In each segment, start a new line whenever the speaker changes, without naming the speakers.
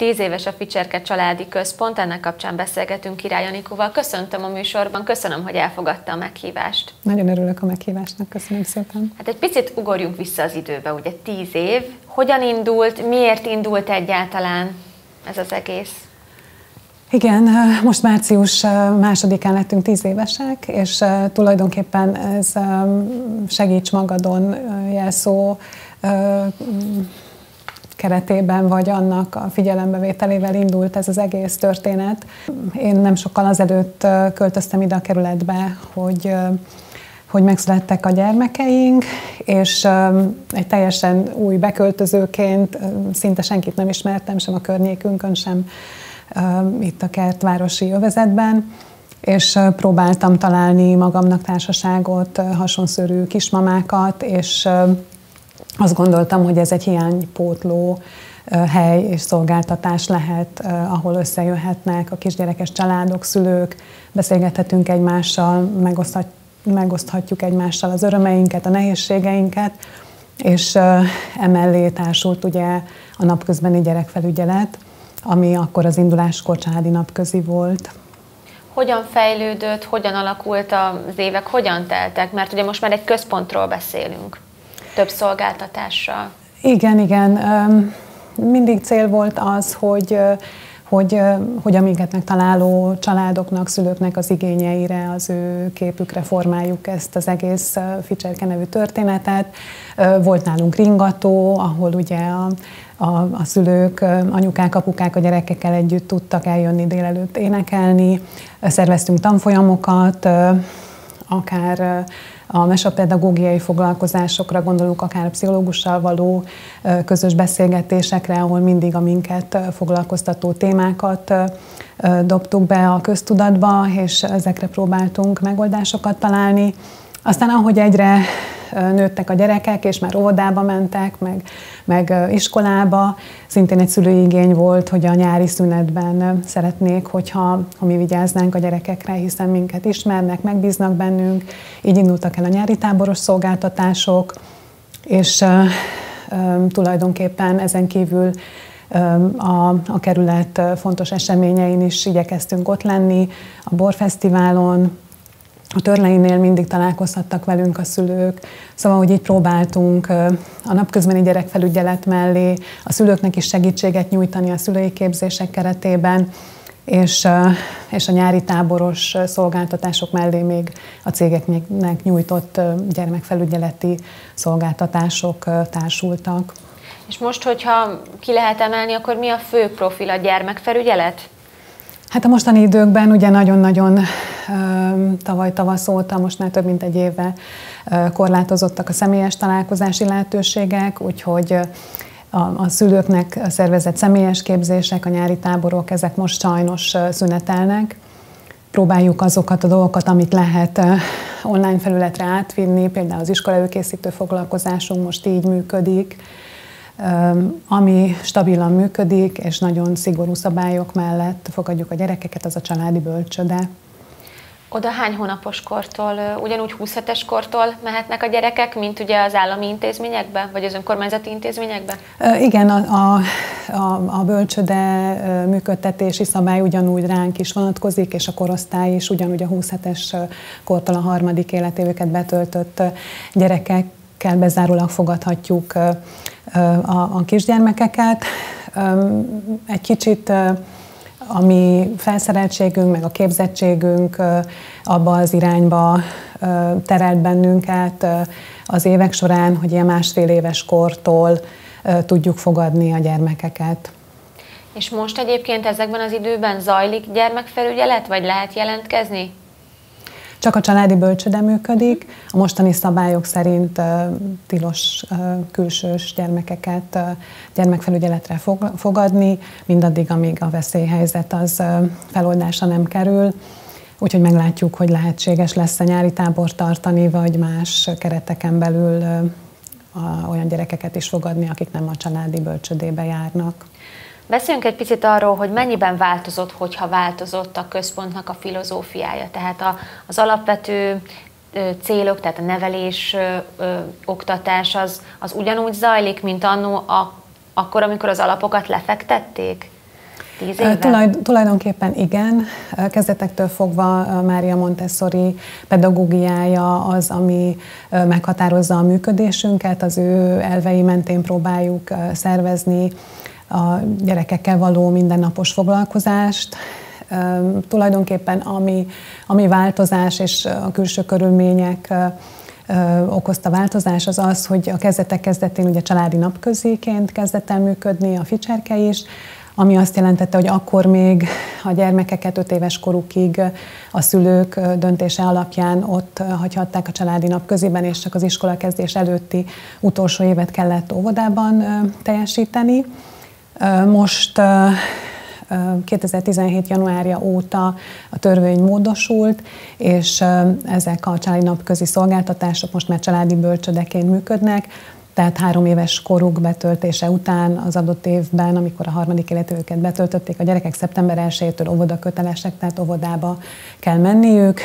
Tíz éves a Ficserke Családi Központ, ennek kapcsán beszélgetünk Király Anikóval. Köszöntöm a műsorban, köszönöm, hogy elfogadta a meghívást.
Nagyon örülök a meghívásnak, köszönöm szépen.
Hát egy picit ugorjunk vissza az időbe, ugye tíz év. Hogyan indult, miért indult egyáltalán ez az egész?
Igen, most március másodikán lettünk tíz évesek, és tulajdonképpen ez segíts magadon jelszó keretében, vagy annak a figyelembevételével indult ez az egész történet. Én nem sokkal azelőtt költöztem ide a kerületbe, hogy hogy megszülettek a gyermekeink, és egy teljesen új beköltözőként szinte senkit nem ismertem, sem a környékünkön, sem itt a kertvárosi övezetben, és próbáltam találni magamnak társaságot, hasonszörű kismamákat, és azt gondoltam, hogy ez egy hiánypótló hely és szolgáltatás lehet, ahol összejöhetnek a kisgyerekes családok, szülők, beszélgethetünk egymással, megoszthat, megoszthatjuk egymással az örömeinket, a nehézségeinket, és emellé társult ugye a napközbeni gyerekfelügyelet, ami akkor az induláskor családi napközi volt.
Hogyan fejlődött, hogyan alakult az évek, hogyan teltek? Mert ugye most már egy központról beszélünk több szolgáltatással.
Igen, igen. Mindig cél volt az, hogy hogy, hogy a minket megtaláló családoknak, szülőknek az igényeire, az ő képükre formáljuk ezt az egész Ficserke nevű történetet. Volt nálunk ringató, ahol ugye a, a, a szülők, anyukák, apukák a gyerekekkel együtt tudtak eljönni délelőtt énekelni. Szerveztünk tanfolyamokat, akár a mesopedagógiai foglalkozásokra, gondolunk akár a pszichológussal való közös beszélgetésekre, ahol mindig a minket foglalkoztató témákat dobtuk be a köztudatba, és ezekre próbáltunk megoldásokat találni. Aztán ahogy egyre nőttek a gyerekek, és már óvodába mentek, meg, meg iskolába. Szintén egy szülői igény volt, hogy a nyári szünetben szeretnék, hogyha ha mi vigyáznánk a gyerekekre, hiszen minket ismernek, megbíznak bennünk. Így indultak el a nyári táboros szolgáltatások, és uh, um, tulajdonképpen ezen kívül a, a kerület fontos eseményein is igyekeztünk ott lenni, a Borfesztiválon, a törleinél mindig találkozhattak velünk a szülők, szóval, hogy így próbáltunk a napközbeni gyerekfelügyelet mellé a szülőknek is segítséget nyújtani a szülői képzések keretében, és, és a nyári táboros szolgáltatások mellé még a cégeknek nyújtott gyermekfelügyeleti szolgáltatások társultak.
És most, hogyha ki lehet emelni, akkor mi a fő profil a gyermekfelügyelet?
Hát a mostani időkben ugye nagyon-nagyon tavaly tavasz óta, most már több mint egy éve korlátozottak a személyes találkozási lehetőségek, úgyhogy a, a szülőknek szervezett személyes képzések, a nyári táborok, ezek most sajnos szünetelnek. Próbáljuk azokat a dolgokat, amit lehet online felületre átvinni, például az iskola előkészítő foglalkozásunk most így működik, ami stabilan működik, és nagyon szigorú szabályok mellett fogadjuk a gyerekeket, az a családi bölcsöde.
Oda hány hónapos kortól, ugyanúgy 20 hetes kortól mehetnek a gyerekek, mint ugye az állami intézményekbe, vagy az önkormányzati intézményekbe?
Igen, a, a, a, a bölcsöde működtetési szabály ugyanúgy ránk is vonatkozik, és a korosztály is ugyanúgy a 20 hetes kortól a harmadik életévüket betöltött gyerekekkel bezárólag fogadhatjuk a, a kisgyermekeket. Egy kicsit a mi felszereltségünk, meg a képzettségünk abba az irányba terelt bennünket az évek során, hogy ilyen másfél éves kortól tudjuk fogadni a gyermekeket.
És most egyébként ezekben az időben zajlik gyermekfelügyelet, vagy lehet jelentkezni?
Csak a családi bölcsöde működik. A mostani szabályok szerint tilos külsős gyermekeket uh, gyermekfelügyeletre fog, fogadni, mindaddig, amíg a veszélyhelyzet az feloldásra nem kerül. Úgyhogy meglátjuk, hogy lehetséges lesz a nyári tábor tartani, vagy más kereteken belül olyan gyerekeket is fogadni, akik nem a családi bölcsödébe járnak.
Beszéljünk egy picit arról, hogy mennyiben változott, hogyha változott a központnak a filozófiája. Tehát a, az alapvető célok, tehát a nevelés, ö, ö, oktatás az, az ugyanúgy zajlik, mint annó a, akkor, amikor az alapokat lefektették? Tíz éve?
Tulaj, tulajdonképpen igen. Kezdetektől fogva Mária Montessori pedagógiája az, ami meghatározza a működésünket, az ő elvei mentén próbáljuk szervezni a gyerekekkel való mindennapos foglalkozást. Tulajdonképpen ami, ami változás és a külső körülmények okozta változás az az, hogy a kezdetek kezdetén ugye családi napközéként kezdett el működni a ficserke is, ami azt jelentette, hogy akkor még a gyermekeket öt éves korukig a szülők döntése alapján ott hagyhatták a családi nap közében, és csak az iskola kezdés előtti utolsó évet kellett óvodában teljesíteni. Most 2017. januárja óta a törvény módosult, és ezek a családi napközi szolgáltatások most már családi bölcsödeként működnek, tehát három éves koruk betöltése után az adott évben, amikor a harmadik életőket betöltötték, a gyerekek szeptember 1-től óvoda kötelesek, tehát óvodába kell menniük,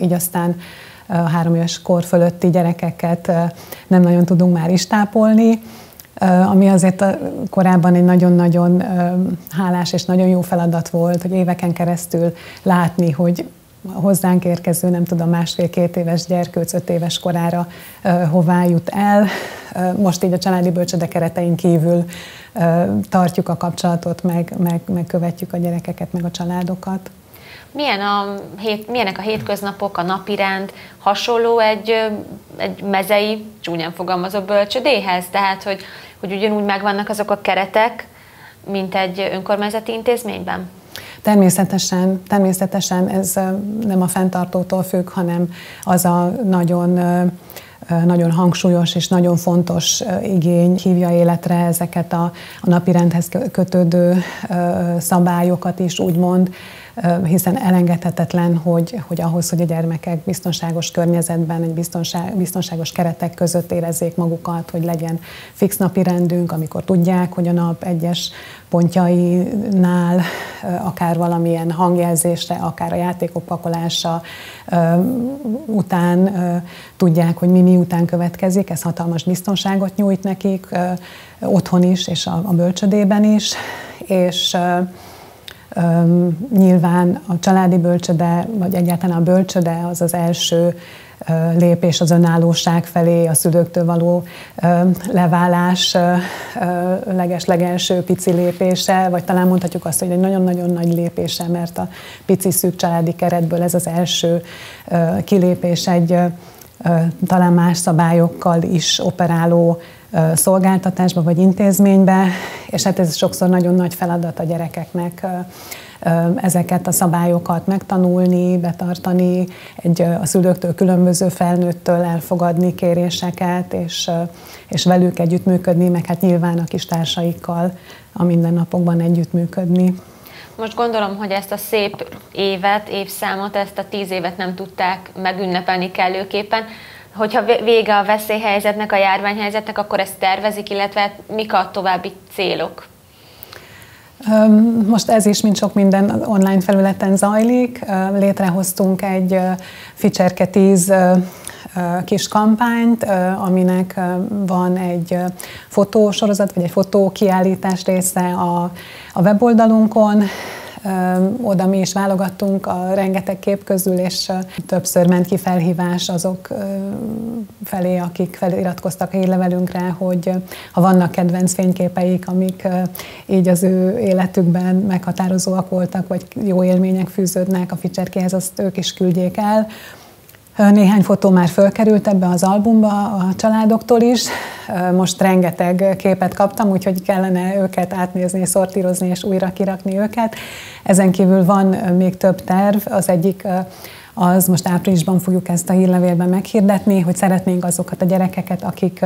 így aztán három éves kor fölötti gyerekeket nem nagyon tudunk már is tápolni, ami azért korábban egy nagyon-nagyon hálás és nagyon jó feladat volt, hogy éveken keresztül látni, hogy hozzánk érkező, nem tudom, másfél-két éves gyerkőc öt éves korára hová jut el. Most így a családi bölcsöde keretein kívül tartjuk a kapcsolatot, meg, meg, meg követjük a gyerekeket, meg a családokat.
Milyen a hét, milyenek a hétköznapok, a napirend hasonló egy, egy mezei, csúnyán fogalmazó bölcsödéhez? Tehát, hogy, hogy ugyanúgy megvannak azok a keretek, mint egy önkormányzati intézményben?
Természetesen, természetesen ez nem a fenntartótól függ, hanem az a nagyon nagyon hangsúlyos és nagyon fontos igény hívja életre ezeket a, a napirendhez kötődő szabályokat is, úgymond, hiszen elengedhetetlen, hogy, hogy ahhoz, hogy a gyermekek biztonságos környezetben, egy biztonság, biztonságos keretek között érezzék magukat, hogy legyen fix napi rendünk, amikor tudják, hogy a nap egyes pontjainál akár valamilyen hangjelzésre, akár a játékok pakolása után tudják, hogy mi miután következik, ez hatalmas biztonságot nyújt nekik, otthon is, és a, a bölcsödében is, és Nyilván a családi bölcsöde, vagy egyáltalán a bölcsöde az az első lépés az önállóság felé, a szülőktől való leválás leges-legelső pici lépése, vagy talán mondhatjuk azt, hogy egy nagyon-nagyon nagy lépése, mert a pici szűk családi keretből ez az első kilépés egy talán más szabályokkal is operáló szolgáltatásba vagy intézménybe, és hát ez sokszor nagyon nagy feladat a gyerekeknek ezeket a szabályokat megtanulni, betartani, egy a szülőktől különböző felnőttől elfogadni kéréseket, és, és velük együttműködni, meg hát nyilván a kis társaikkal a mindennapokban együttműködni.
Most gondolom, hogy ezt a szép évet, évszámot, ezt a tíz évet nem tudták megünnepelni kellőképpen hogyha vége a veszélyhelyzetnek, a járványhelyzetnek, akkor ezt tervezik, illetve mik a további célok?
Most ez is, mint sok minden online felületen zajlik. Létrehoztunk egy Ficserke 10 kis kampányt, aminek van egy fotósorozat, vagy egy fotókiállítás része a, a weboldalunkon, oda mi is válogattunk a rengeteg kép közül, és többször ment ki felhívás azok felé, akik feliratkoztak a hírlevelünkre, hogy ha vannak kedvenc fényképeik, amik így az ő életükben meghatározóak voltak, vagy jó élmények fűződnek a ficserkéhez, azt ők is küldjék el. Néhány fotó már fölkerült ebbe az albumba a családoktól is. Most rengeteg képet kaptam, úgyhogy kellene őket átnézni, szortírozni és újra kirakni őket. Ezen kívül van még több terv. Az egyik az most áprilisban fogjuk ezt a hírlevélben meghirdetni, hogy szeretnénk azokat a gyerekeket, akik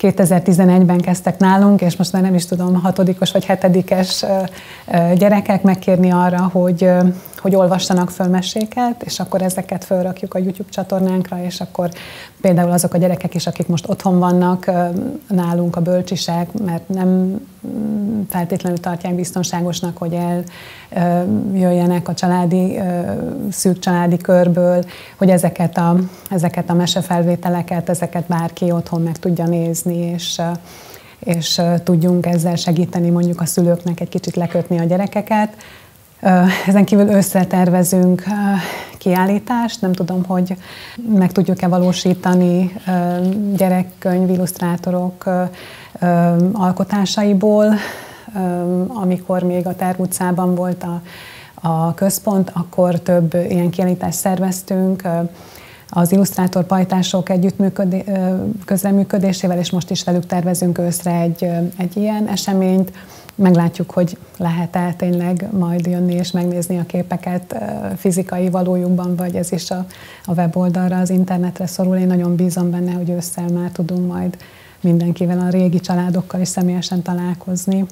2011-ben kezdtek nálunk, és most már nem is tudom, hatodikos vagy hetedikes gyerekek megkérni arra, hogy hogy olvassanak föl meséket, és akkor ezeket fölrakjuk a YouTube csatornánkra, és akkor például azok a gyerekek is, akik most otthon vannak nálunk a bölcsiság, mert nem feltétlenül tartják biztonságosnak, hogy eljöjjenek a családi, szűk családi körből, hogy ezeket a, ezeket a mesefelvételeket, ezeket bárki otthon meg tudja nézni, és és tudjunk ezzel segíteni mondjuk a szülőknek egy kicsit lekötni a gyerekeket. Ezen kívül összetervezünk kiállítást, nem tudom, hogy meg tudjuk-e valósítani gyerekkönyv illusztrátorok alkotásaiból, amikor még a Terv utcában volt a, a központ, akkor több ilyen kiállítást szerveztünk, az illusztrátor pajtások együttműködé, közreműködésével, és most is velük tervezünk őszre egy, egy ilyen eseményt. Meglátjuk, hogy lehet-e tényleg majd jönni és megnézni a képeket fizikai valójukban, vagy ez is a, a weboldalra, az internetre szorul. Én nagyon bízom benne, hogy ősszel már tudunk majd mindenkivel, a régi családokkal is személyesen találkozni.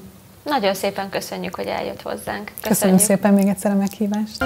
Nagyon szépen köszönjük, hogy eljött hozzánk.
Köszönjük. Köszönöm szépen még egyszer a meghívást.